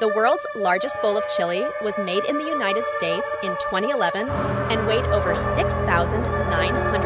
The world's largest bowl of chili was made in the United States in 2011 and weighed over 6,900 pounds.